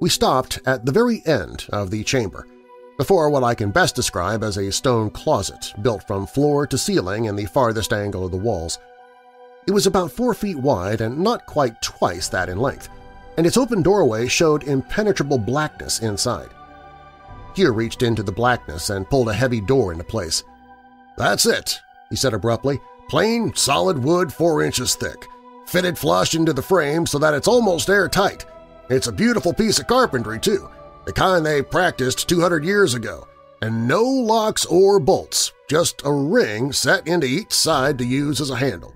We stopped at the very end of the chamber, before what I can best describe as a stone closet built from floor to ceiling in the farthest angle of the walls. It was about four feet wide and not quite twice that in length, and its open doorway showed impenetrable blackness inside. Hugh reached into the blackness and pulled a heavy door into place. "'That's it,' he said abruptly. "'Plain, solid wood four inches thick, fitted flush into the frame so that it's almost airtight. It's a beautiful piece of carpentry, too, the kind they practiced 200 years ago, and no locks or bolts, just a ring set into each side to use as a handle.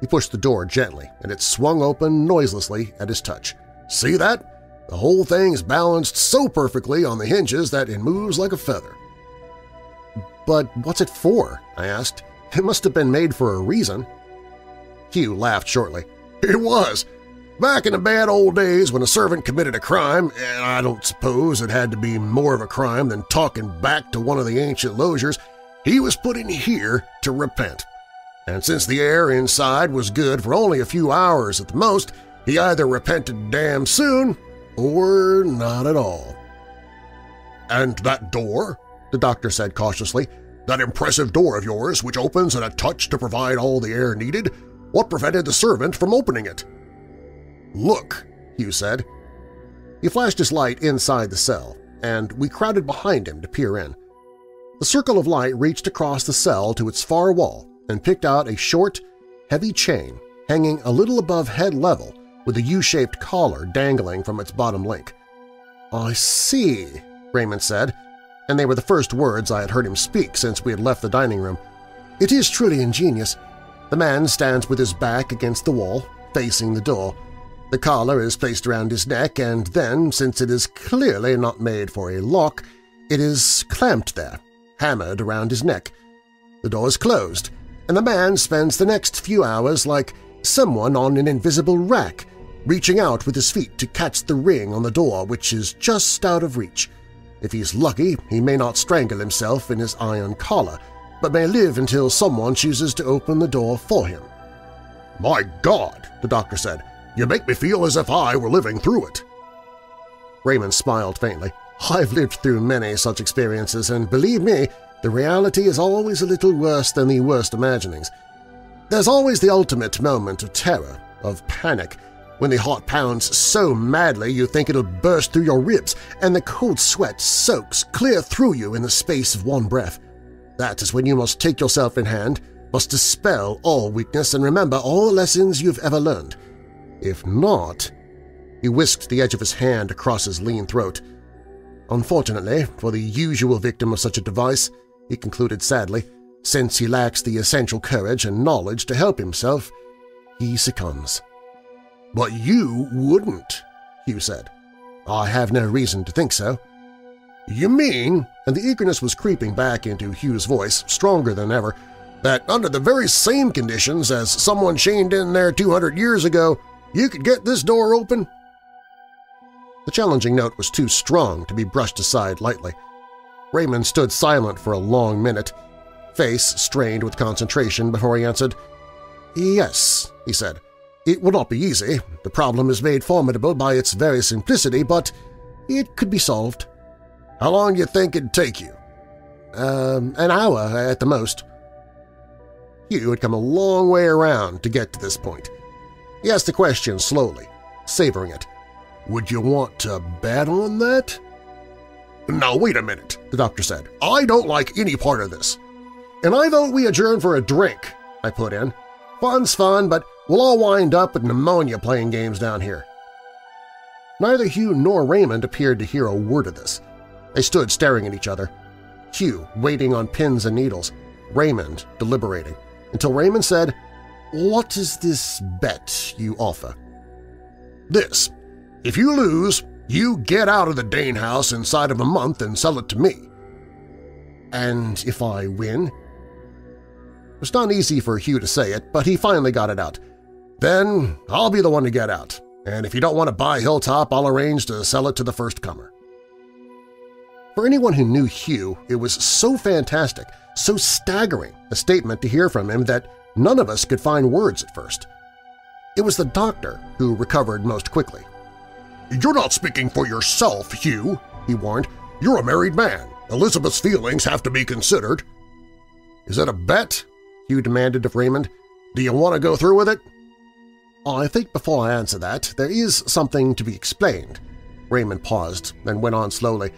He pushed the door gently, and it swung open noiselessly at his touch. See that? The whole thing's balanced so perfectly on the hinges that it moves like a feather. But what's it for? I asked. It must have been made for a reason. Hugh laughed shortly. It was. Back in the bad old days when a servant committed a crime, and I don't suppose it had to be more of a crime than talking back to one of the ancient Loziers, he was put in here to repent. And since the air inside was good for only a few hours at the most, he either repented damn soon or not at all. And that door, the doctor said cautiously, that impressive door of yours which opens at a touch to provide all the air needed, what prevented the servant from opening it? Look, Hugh said. He flashed his light inside the cell, and we crowded behind him to peer in. The circle of light reached across the cell to its far wall and picked out a short, heavy chain hanging a little above head level with a U-shaped collar dangling from its bottom link. "'I see,' Raymond said, and they were the first words I had heard him speak since we had left the dining room. "'It is truly ingenious. The man stands with his back against the wall, facing the door. The collar is placed around his neck, and then, since it is clearly not made for a lock, it is clamped there, hammered around his neck. The door is closed, and the man spends the next few hours like someone on an invisible rack, reaching out with his feet to catch the ring on the door which is just out of reach. If he's lucky, he may not strangle himself in his iron collar, but may live until someone chooses to open the door for him. "'My God!' the doctor said. You make me feel as if I were living through it. Raymond smiled faintly. I've lived through many such experiences, and believe me, the reality is always a little worse than the worst imaginings. There's always the ultimate moment of terror, of panic, when the heart pounds so madly you think it'll burst through your ribs and the cold sweat soaks clear through you in the space of one breath. That is when you must take yourself in hand, must dispel all weakness and remember all the lessons you've ever learned. If not… He whisked the edge of his hand across his lean throat. Unfortunately, for the usual victim of such a device, he concluded sadly, since he lacks the essential courage and knowledge to help himself, he succumbs. But you wouldn't, Hugh said. I have no reason to think so. You mean, and the eagerness was creeping back into Hugh's voice, stronger than ever, that under the very same conditions as someone chained in there 200 years ago, you could get this door open? The challenging note was too strong to be brushed aside lightly. Raymond stood silent for a long minute, face strained with concentration before he answered. "'Yes,' he said. "'It will not be easy. The problem is made formidable by its very simplicity, but it could be solved.' "'How long do you think it'd take you?' Um, an hour at the most.' Hugh had come a long way around to get to this point. He asked the question slowly, savoring it. Would you want to bet on that? Now, wait a minute, the doctor said. I don't like any part of this. And I vote we adjourn for a drink, I put in. Fun's fun, but we'll all wind up with pneumonia playing games down here. Neither Hugh nor Raymond appeared to hear a word of this. They stood staring at each other. Hugh waiting on pins and needles, Raymond deliberating, until Raymond said, what is this bet you offer? This. If you lose, you get out of the Dane house inside of a month and sell it to me. And if I win? It was not easy for Hugh to say it, but he finally got it out. Then I'll be the one to get out, and if you don't want to buy Hilltop, I'll arrange to sell it to the first comer. For anyone who knew Hugh, it was so fantastic, so staggering a statement to hear from him that None of us could find words at first. It was the doctor who recovered most quickly. "'You're not speaking for yourself, Hugh,' he warned. "'You're a married man. Elizabeth's feelings have to be considered. Is that a bet? Hugh demanded of Raymond. Do you want to go through with it? I think before I answer that, there is something to be explained. Raymond paused, then went on slowly.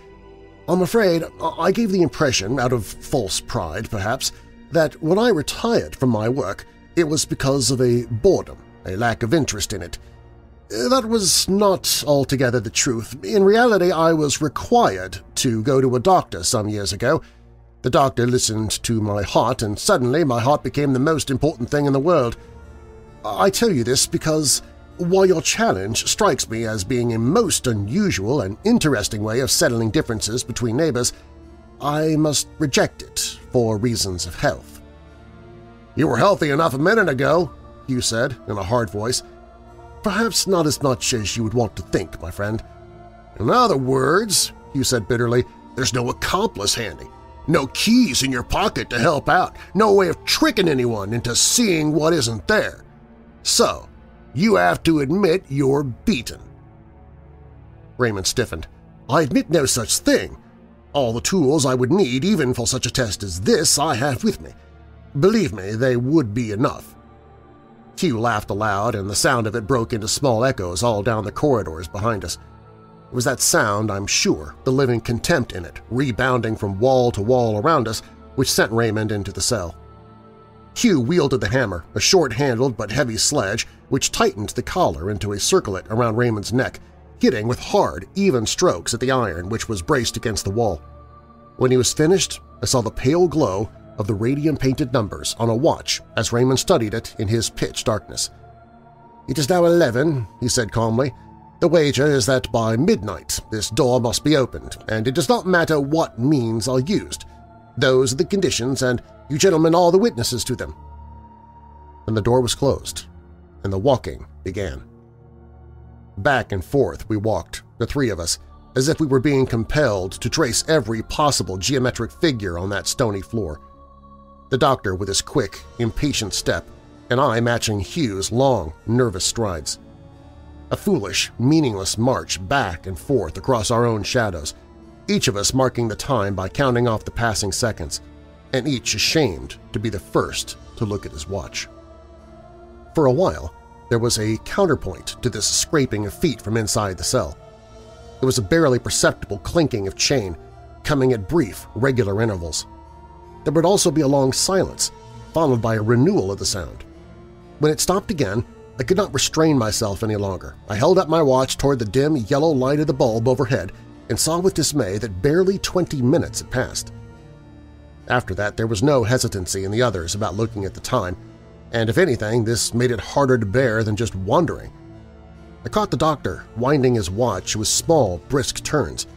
I'm afraid I gave the impression, out of false pride perhaps, that when I retired from my work it was because of a boredom, a lack of interest in it. That was not altogether the truth. In reality, I was required to go to a doctor some years ago. The doctor listened to my heart, and suddenly my heart became the most important thing in the world. I tell you this because while your challenge strikes me as being a most unusual and interesting way of settling differences between neighbors, I must reject it for reasons of health. You were healthy enough a minute ago, Hugh said in a hard voice. Perhaps not as much as you would want to think, my friend. In other words, Hugh said bitterly, there's no accomplice handy, no keys in your pocket to help out, no way of tricking anyone into seeing what isn't there. So, you have to admit you're beaten. Raymond stiffened. I admit no such thing. All the tools I would need even for such a test as this I have with me. Believe me, they would be enough. Hugh laughed aloud, and the sound of it broke into small echoes all down the corridors behind us. It was that sound, I'm sure, the living contempt in it, rebounding from wall to wall around us, which sent Raymond into the cell. Hugh wielded the hammer, a short-handled but heavy sledge which tightened the collar into a circlet around Raymond's neck, hitting with hard, even strokes at the iron which was braced against the wall. When he was finished, I saw the pale glow of the radium-painted numbers on a watch as Raymond studied it in his pitch darkness. "'It is now eleven,' he said calmly. "'The wager is that by midnight this door must be opened, and it does not matter what means are used. Those are the conditions, and you gentlemen all the witnesses to them.' And the door was closed, and the walking began. Back and forth we walked, the three of us, as if we were being compelled to trace every possible geometric figure on that stony floor the doctor with his quick, impatient step, and I matching Hugh's long, nervous strides. A foolish, meaningless march back and forth across our own shadows, each of us marking the time by counting off the passing seconds, and each ashamed to be the first to look at his watch. For a while, there was a counterpoint to this scraping of feet from inside the cell. It was a barely perceptible clinking of chain, coming at brief, regular intervals there would also be a long silence, followed by a renewal of the sound. When it stopped again, I could not restrain myself any longer. I held up my watch toward the dim yellow light of the bulb overhead and saw with dismay that barely 20 minutes had passed. After that, there was no hesitancy in the others about looking at the time, and if anything, this made it harder to bear than just wondering. I caught the doctor winding his watch with small, brisk turns,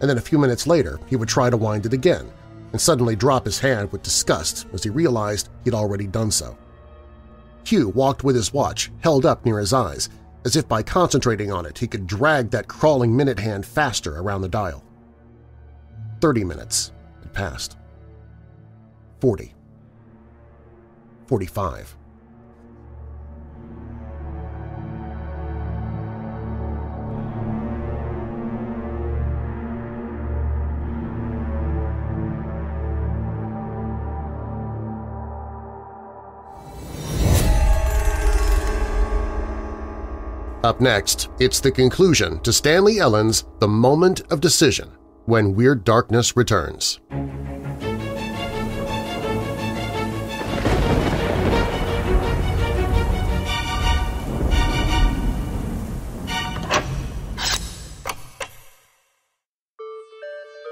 and then a few minutes later he would try to wind it again, and suddenly drop his hand with disgust as he realized he'd already done so. Hugh walked with his watch held up near his eyes, as if by concentrating on it he could drag that crawling minute hand faster around the dial. Thirty minutes had passed. Forty. Forty-five. Up next, it's the conclusion to Stanley Ellin's The Moment of Decision when Weird Darkness returns.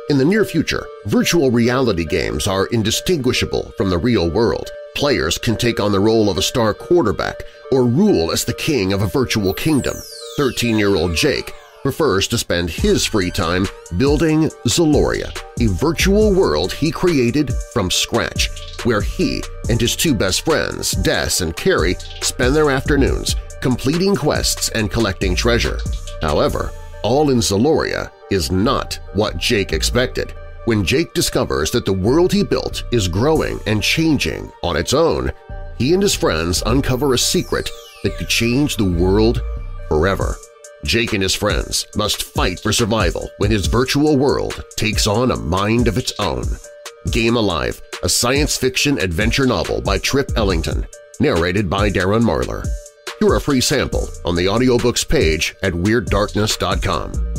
In the near future, virtual reality games are indistinguishable from the real world, Players can take on the role of a star quarterback or rule as the king of a virtual kingdom. 13-year-old Jake prefers to spend his free time building Zaloria, a virtual world he created from scratch, where he and his two best friends, Des and Carrie, spend their afternoons completing quests and collecting treasure. However, all in Zaloria is not what Jake expected. When Jake discovers that the world he built is growing and changing on its own, he and his friends uncover a secret that could change the world forever. Jake and his friends must fight for survival when his virtual world takes on a mind of its own. Game Alive, a science fiction adventure novel by Trip Ellington, narrated by Darren Marlar. Hear a free sample on the audiobooks page at WeirdDarkness.com.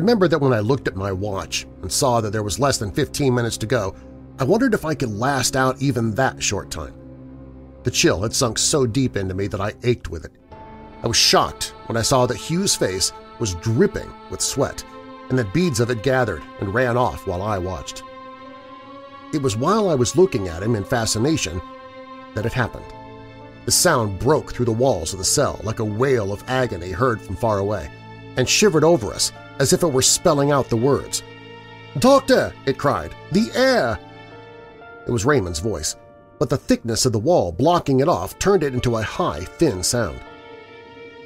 remember that when I looked at my watch and saw that there was less than 15 minutes to go, I wondered if I could last out even that short time. The chill had sunk so deep into me that I ached with it. I was shocked when I saw that Hugh's face was dripping with sweat and that beads of it gathered and ran off while I watched. It was while I was looking at him in fascination that it happened. The sound broke through the walls of the cell like a wail of agony heard from far away and shivered over us as if it were spelling out the words. "'Doctor!' it cried. "'The air!' It was Raymond's voice, but the thickness of the wall blocking it off turned it into a high, thin sound.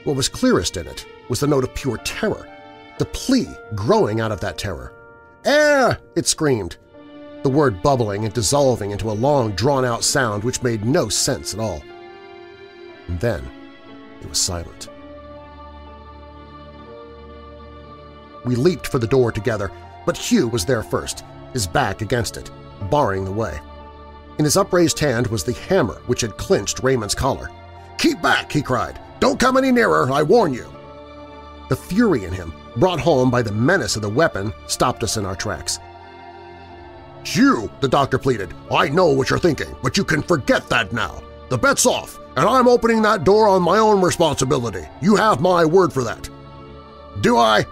What was clearest in it was the note of pure terror, the plea growing out of that terror. "'Air!' it screamed, the word bubbling and dissolving into a long, drawn-out sound which made no sense at all. And then it was silent. We leaped for the door together, but Hugh was there first, his back against it, barring the way. In his upraised hand was the hammer which had clinched Raymond's collar. "'Keep back!' he cried. "'Don't come any nearer, I warn you!' The fury in him, brought home by the menace of the weapon, stopped us in our tracks. "'Hugh!' the doctor pleaded. "'I know what you're thinking, but you can forget that now. The bet's off, and I'm opening that door on my own responsibility. You have my word for that.' "'Do I?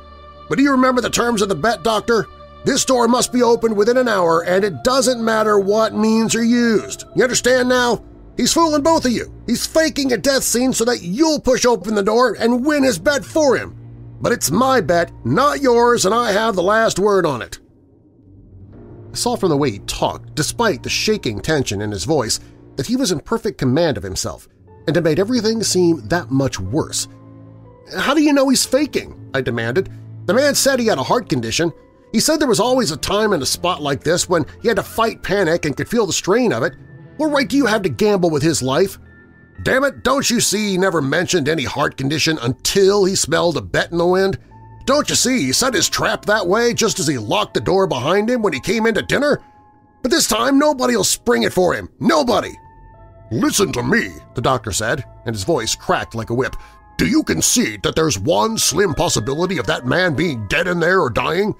But do you remember the terms of the bet, Doctor? This door must be opened within an hour, and it doesn't matter what means are used. You understand now? He's fooling both of you. He's faking a death scene so that you'll push open the door and win his bet for him. But it's my bet, not yours, and I have the last word on it. I saw from the way he talked, despite the shaking tension in his voice, that he was in perfect command of himself, and it made everything seem that much worse. How do you know he's faking? I demanded. The man said he had a heart condition. He said there was always a time and a spot like this when he had to fight panic and could feel the strain of it. What right do you have to gamble with his life? Damn it, don't you see he never mentioned any heart condition until he smelled a bet in the wind? Don't you see he set his trap that way just as he locked the door behind him when he came in to dinner? But this time nobody'll spring it for him. Nobody! Listen to me, the doctor said, and his voice cracked like a whip. Do you concede that there's one slim possibility of that man being dead in there or dying?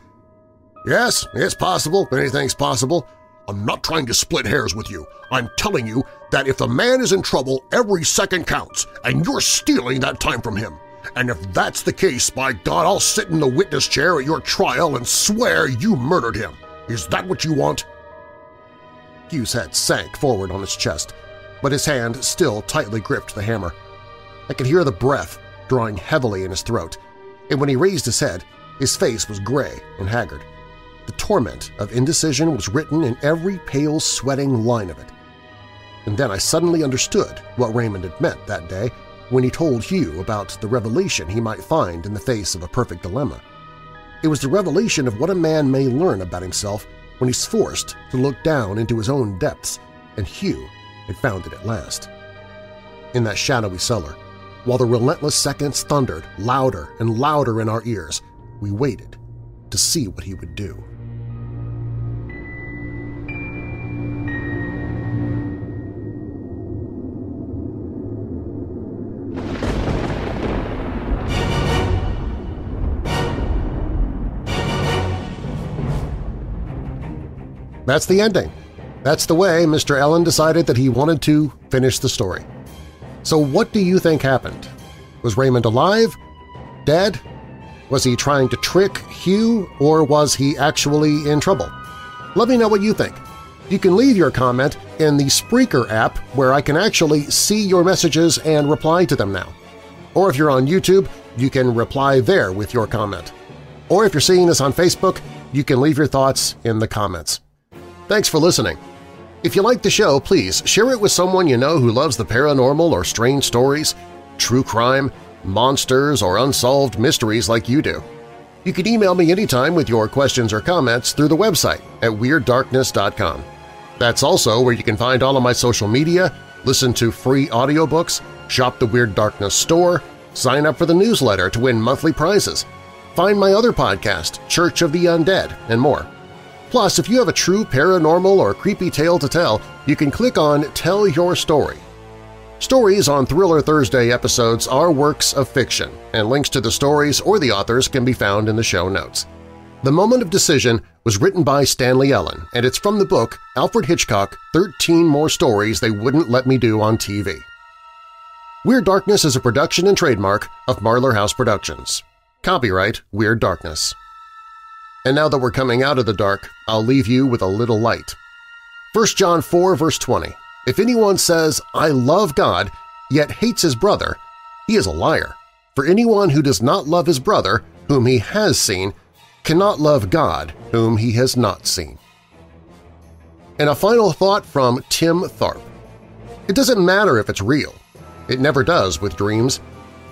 Yes, it's possible. Anything's possible. I'm not trying to split hairs with you. I'm telling you that if the man is in trouble, every second counts, and you're stealing that time from him. And if that's the case, by God, I'll sit in the witness chair at your trial and swear you murdered him. Is that what you want? Hugh's head sank forward on his chest, but his hand still tightly gripped the hammer. I could hear the breath drawing heavily in his throat, and when he raised his head, his face was gray and haggard. The torment of indecision was written in every pale, sweating line of it. And then I suddenly understood what Raymond had meant that day when he told Hugh about the revelation he might find in the face of a perfect dilemma. It was the revelation of what a man may learn about himself when he's forced to look down into his own depths, and Hugh had found it at last. In that shadowy cellar, while the relentless seconds thundered louder and louder in our ears, we waited to see what he would do. That's the ending. That's the way Mr. Ellin decided that he wanted to finish the story. So what do you think happened? Was Raymond alive? Dead? Was he trying to trick Hugh, or was he actually in trouble? Let me know what you think. You can leave your comment in the Spreaker app where I can actually see your messages and reply to them now. Or if you're on YouTube, you can reply there with your comment. Or if you're seeing this on Facebook, you can leave your thoughts in the comments. Thanks for listening. If you like the show, please share it with someone you know who loves the paranormal or strange stories, true crime, monsters, or unsolved mysteries like you do. You can email me anytime with your questions or comments through the website at WeirdDarkness.com. That's also where you can find all of my social media, listen to free audiobooks, shop the Weird Darkness store, sign up for the newsletter to win monthly prizes, find my other podcast, Church of the Undead, and more. Plus, if you have a true paranormal or creepy tale to tell, you can click on Tell Your Story. Stories on Thriller Thursday episodes are works of fiction, and links to the stories or the authors can be found in the show notes. The Moment of Decision was written by Stanley Ellin, and it's from the book Alfred Hitchcock, 13 More Stories They Wouldn't Let Me Do on TV. Weird Darkness is a production and trademark of Marlar House Productions. Copyright Weird Darkness. And now that we're coming out of the dark, I'll leave you with a little light. 1 John 4 verse 20 If anyone says, I love God, yet hates his brother, he is a liar. For anyone who does not love his brother, whom he has seen, cannot love God, whom he has not seen. And a final thought from Tim Tharp. It doesn't matter if it's real. It never does with dreams.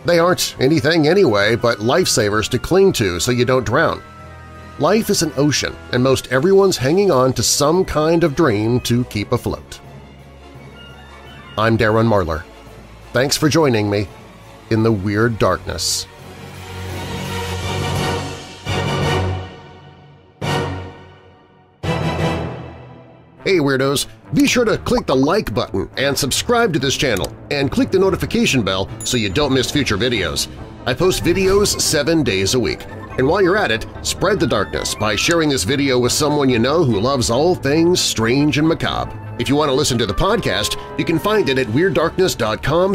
They aren't anything anyway but lifesavers to cling to so you don't drown. Life is an ocean, and most everyone's hanging on to some kind of dream to keep afloat. I'm Darren Marlar. Thanks for joining me in the Weird Darkness. Hey Weirdos! Be sure to click the like button and subscribe to this channel, and click the notification bell so you don't miss future videos. I post videos seven days a week. And while you're at it, spread the darkness by sharing this video with someone you know who loves all things strange and macabre. If you want to listen to the podcast, you can find it at WeirdDarkness.com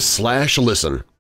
listen.